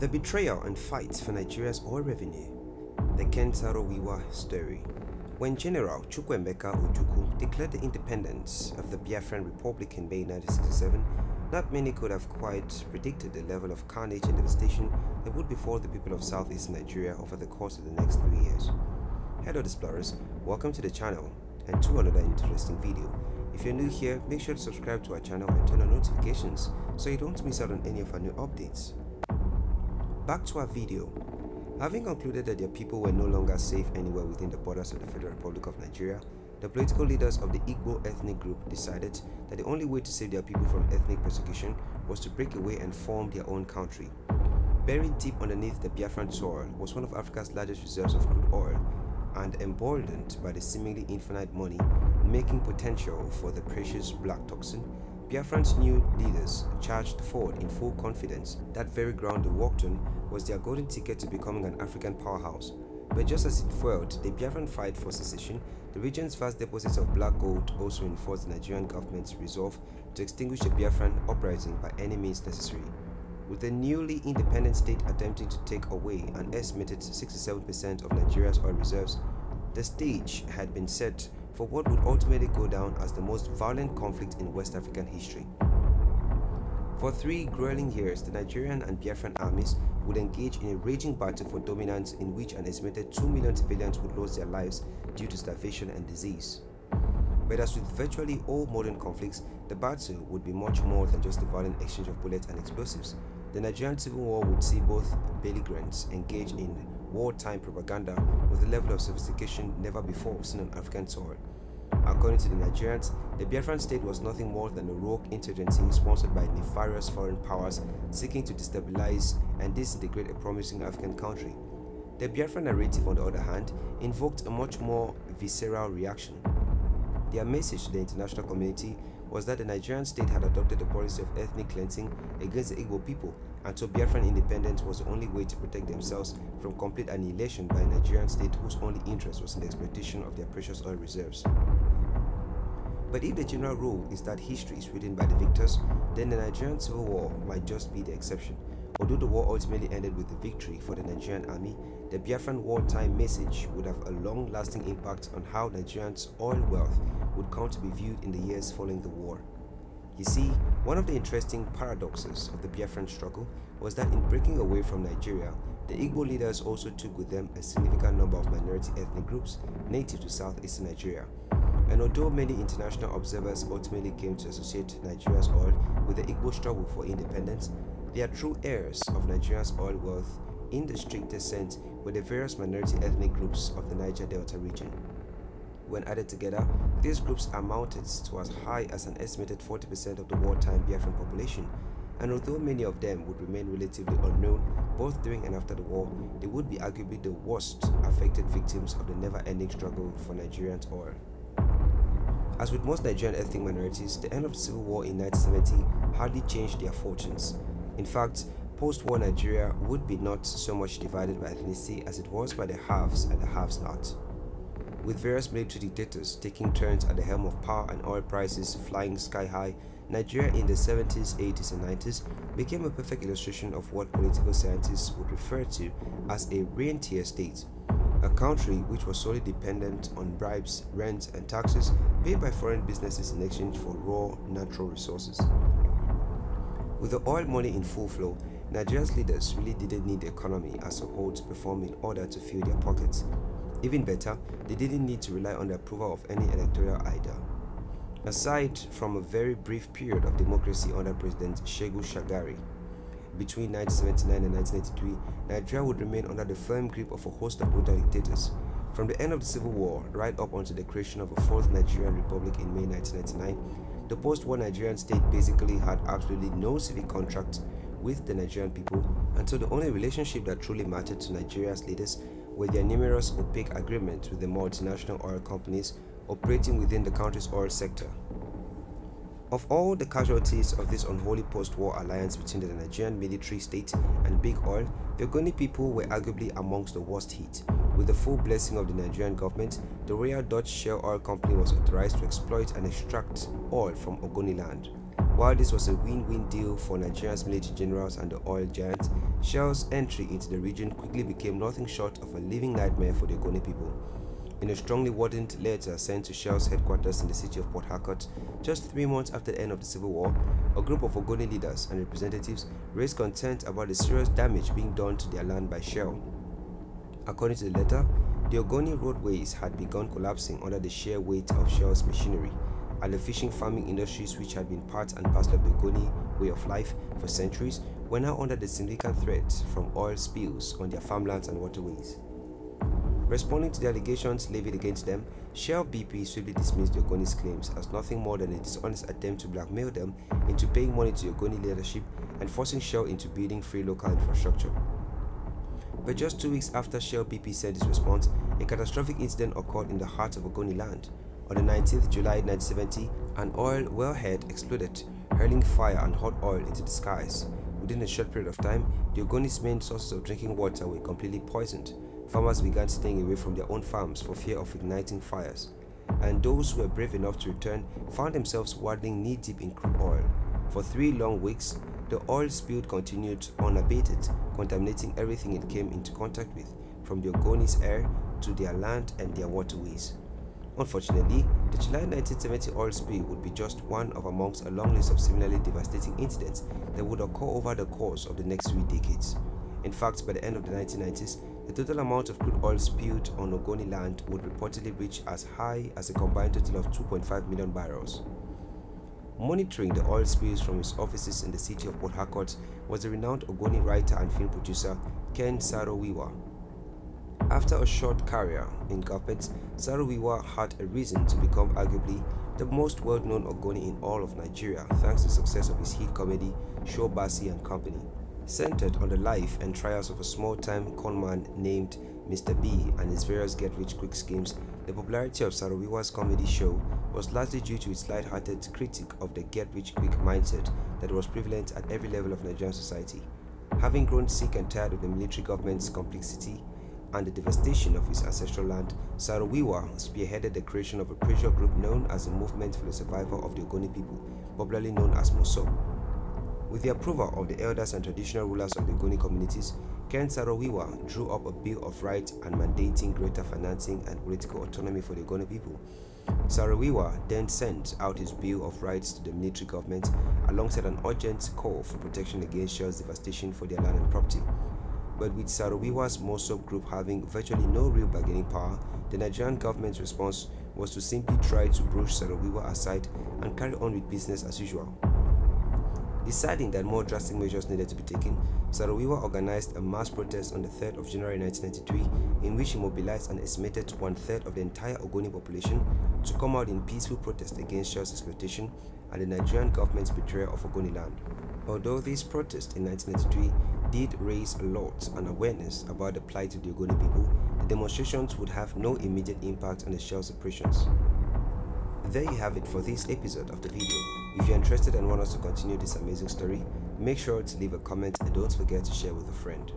The betrayal and fight for Nigeria's oil revenue. The Ken Saro-Wiwa story. When General Chukwuemeka Ojukwu declared the independence of the Biafran Republic in May 1967, not many could have quite predicted the level of carnage and devastation that would befall the people of southeast Nigeria over the course of the next three years. Hello explorers, welcome to the channel and to another interesting video. If you're new here, make sure to subscribe to our channel and turn on notifications so you don't miss out on any of our new updates. Back to our video. Having concluded that their people were no longer safe anywhere within the borders of the Federal Republic of Nigeria, the political leaders of the Igbo ethnic group decided that the only way to save their people from ethnic persecution was to break away and form their own country. Buried deep underneath the Biafran soil was one of Africa's largest reserves of crude oil, and emboldened by the seemingly infinite money making potential for the precious black toxin, Biafran's new leaders charged forward in full confidence that very ground they walked on was their golden ticket to becoming an African powerhouse. But just as it fueled the Biafran fight for secession, the region's vast deposits of black gold also enforced the Nigerian government's resolve to extinguish the Biafran uprising by any means necessary. With the newly independent state attempting to take away an estimated 67% of Nigeria's oil reserves, the stage had been set for what would ultimately go down as the most violent conflict in West African history. For three grueling years, the Nigerian and Biafran armies would engage in a raging battle for dominance in which an estimated 2 million civilians would lose their lives due to starvation and disease. But as with virtually all modern conflicts, the battle would be much more than just a violent exchange of bullets and explosives. The Nigerian Civil War would see both belligerents engage in wartime propaganda with a level of sophistication never before seen on African soil. According to the Nigerians, the Biafran state was nothing more than a rogue insurgency sponsored by nefarious foreign powers seeking to destabilize and disintegrate a promising African country. The Biafran narrative, on the other hand, invoked a much more visceral reaction. Their message to the international community was that the Nigerian state had adopted a policy of ethnic cleansing against the Igbo people, and so Biafran independence was the only way to protect themselves from complete annihilation by a Nigerian state whose only interest was in the exploitation of their precious oil reserves. But if the general rule is that history is written by the victors, then the Nigerian Civil War might just be the exception. Although the war ultimately ended with the victory for the Nigerian army, the Biafran wartime message would have a long-lasting impact on how Nigerians' oil wealth would come to be viewed in the years following the war. You see, one of the interesting paradoxes of the Biafran struggle was that in breaking away from Nigeria, the Igbo leaders also took with them a significant number of minority ethnic groups native to southeastern Nigeria. And although many international observers ultimately came to associate Nigeria's oil with the Igbo struggle for independence, they are true heirs of Nigeria's oil wealth in the strictest sense with the various minority ethnic groups of the Niger Delta region. When added together, these groups amounted to as high as an estimated 40% of the wartime Biafran population, and although many of them would remain relatively unknown both during and after the war, they would be arguably the worst affected victims of the never-ending struggle for Nigerian oil. As with most Nigerian ethnic minorities, the end of the civil war in 1970 hardly changed their fortunes. In fact, post-war Nigeria would be not so much divided by ethnicity as it was by the haves and the haves not. With various military dictators taking turns at the helm of power and oil prices flying sky high, Nigeria in the 70s, 80s and 90s became a perfect illustration of what political scientists would refer to as a rentier state, a country which was solely dependent on bribes, rents and taxes paid by foreign businesses in exchange for raw natural resources. With the oil money in full flow, Nigeria's leaders really didn't need the economy as a whole to perform in order to fill their pockets. Even better, they didn't need to rely on the approval of any electoral either. Aside from a very brief period of democracy under President Shehu Shagari, between 1979 and 1983, Nigeria would remain under the firm grip of a host of brutal dictators. From the end of the Civil War right up until the creation of a fourth Nigerian Republic in May 1999, the post-war Nigerian state basically had absolutely no civic contract with the Nigerian people, and so the only relationship that truly mattered to Nigeria's leaders were their numerous opaque agreements with the multinational oil companies operating within the country's oil sector. Of all the casualties of this unholy post-war alliance between the Nigerian military state and Big Oil, the Ogoni people were arguably amongst the worst hit. With the full blessing of the Nigerian government, the Royal Dutch Shell Oil Company was authorized to exploit and extract oil from Ogoni land. While this was a win-win deal for Nigeria's military generals and the oil giants, Shell's entry into the region quickly became nothing short of a living nightmare for the Ogoni people. In a strongly worded letter sent to Shell's headquarters in the city of Port Harcourt, just three months after the end of the Civil War, a group of Ogoni leaders and representatives raised concerns about the serious damage being done to their land by Shell. According to the letter, the Ogoni roadways had begun collapsing under the sheer weight of Shell's machinery, and the fishing farming industries which had been part and parcel of the Ogoni way of life for centuries were now under the significant threat from oil spills on their farmlands and waterways. Responding to the allegations levied against them, Shell BP swiftly dismissed the Ogoni's claims as nothing more than a dishonest attempt to blackmail them into paying money to Ogoni leadership and forcing Shell into building free local infrastructure. But just two weeks after Shell BP sent its response, a catastrophic incident occurred in the heart of Ogoni land. On the 19th July 1970, an oil wellhead exploded, hurling fire and hot oil into the skies. Within a short period of time, the Ogoni's main sources of drinking water were completely poisoned, farmers began staying away from their own farms for fear of igniting fires, and those who were brave enough to return found themselves waddling knee deep in crude oil. For three long weeks, the oil spill continued unabated, contaminating everything it came into contact with, from the Ogoni's air to their land and their waterways. Unfortunately, the July 1970 oil spill would be just one of amongst a long list of similarly devastating incidents that would occur over the course of the next three decades. In fact, by the end of the 1990s, the total amount of crude oil spilled on Ogoni land would reportedly reach as high as a combined total of 2.5 million barrels. Monitoring the oil spills from his offices in the city of Port Harcourt was the renowned Ogoni writer and film producer Ken Saro-Wiwa. After a short career in government, Saro-Wiwa had a reason to become arguably the most well-known Ogoni in all of Nigeria thanks to the success of his hit comedy Show Basi and Company centered on the life and trials of a small-time conman named Mr. B and his various get-rich-quick schemes, the popularity of Saro-Wiwa's comedy show was largely due to its light-hearted critique of the get-rich-quick mindset that was prevalent at every level of Nigerian society. Having grown sick and tired of the military government's complexity and the devastation of his ancestral land, Saro-Wiwa spearheaded the creation of a pressure group known as the Movement for the Survival of the Ogoni People, popularly known as MOSOP. With the approval of the elders and traditional rulers of the Ogoni communities, Ken Saro-Wiwa drew up a Bill of Rights and mandating greater financing and political autonomy for the Ogoni people. Saro-Wiwa then sent out his Bill of Rights to the military government alongside an urgent call for protection against Shell's devastation for their land and property. But with Saro-Wiwa's Mosop group having virtually no real bargaining power, the Nigerian government's response was to simply try to brush Saro-Wiwa aside and carry on with business as usual. Deciding that more drastic measures needed to be taken, Saro-Wiwa organized a mass protest on the 3rd of January 1993 in which he mobilized an estimated one-third of the entire Ogoni population to come out in peaceful protest against Shell's exploitation and the Nigerian government's betrayal of Ogoni land. Although this protest in 1993 did raise a lot and awareness about the plight of the Ogoni people, the demonstrations would have no immediate impact on the Shell's operations. There you have it for this episode of the video. If you're interested and want us to continue this amazing story, make sure to leave a comment and don't forget to share with a friend.